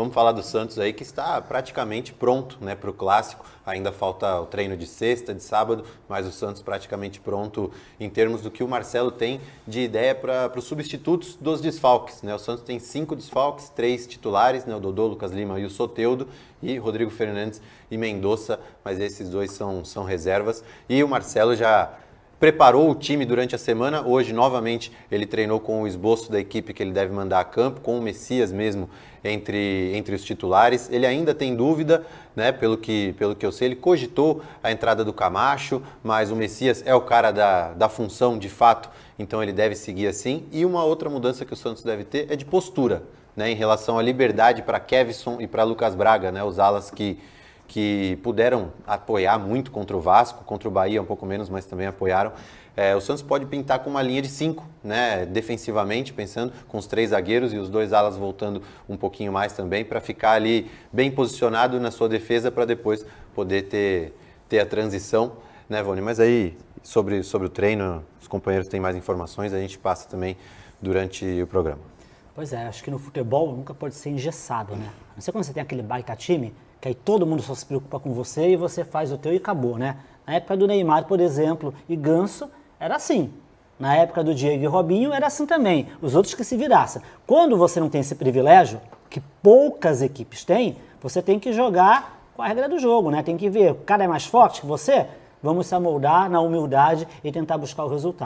Vamos falar do Santos aí que está praticamente pronto né, para o clássico. Ainda falta o treino de sexta, de sábado, mas o Santos praticamente pronto em termos do que o Marcelo tem de ideia para os substitutos dos desfalques. Né? O Santos tem cinco desfalques, três titulares, né? o Dodô, Lucas Lima e o Soteudo, e Rodrigo Fernandes e Mendonça, mas esses dois são, são reservas. E o Marcelo já preparou o time durante a semana. Hoje, novamente, ele treinou com o esboço da equipe que ele deve mandar a campo, com o Messias mesmo entre, entre os titulares. Ele ainda tem dúvida, né, pelo, que, pelo que eu sei. Ele cogitou a entrada do Camacho, mas o Messias é o cara da, da função de fato, então ele deve seguir assim. E uma outra mudança que o Santos deve ter é de postura, né, em relação à liberdade para Kevson e para Lucas Braga, né, os alas que que puderam apoiar muito contra o Vasco, contra o Bahia um pouco menos, mas também apoiaram. É, o Santos pode pintar com uma linha de cinco, né, defensivamente, pensando com os três zagueiros e os dois alas voltando um pouquinho mais também, para ficar ali bem posicionado na sua defesa para depois poder ter, ter a transição, né, Vone? Mas aí, sobre, sobre o treino, os companheiros têm mais informações, a gente passa também durante o programa. Pois é, acho que no futebol nunca pode ser engessado, né? Não sei quando você tem aquele baita time, que aí todo mundo só se preocupa com você e você faz o teu e acabou, né? Na época do Neymar, por exemplo, e Ganso, era assim. Na época do Diego e Robinho, era assim também. Os outros que se virassem. Quando você não tem esse privilégio, que poucas equipes têm, você tem que jogar com a regra do jogo, né? Tem que ver, o cara é mais forte que você? Vamos se amoldar na humildade e tentar buscar o resultado.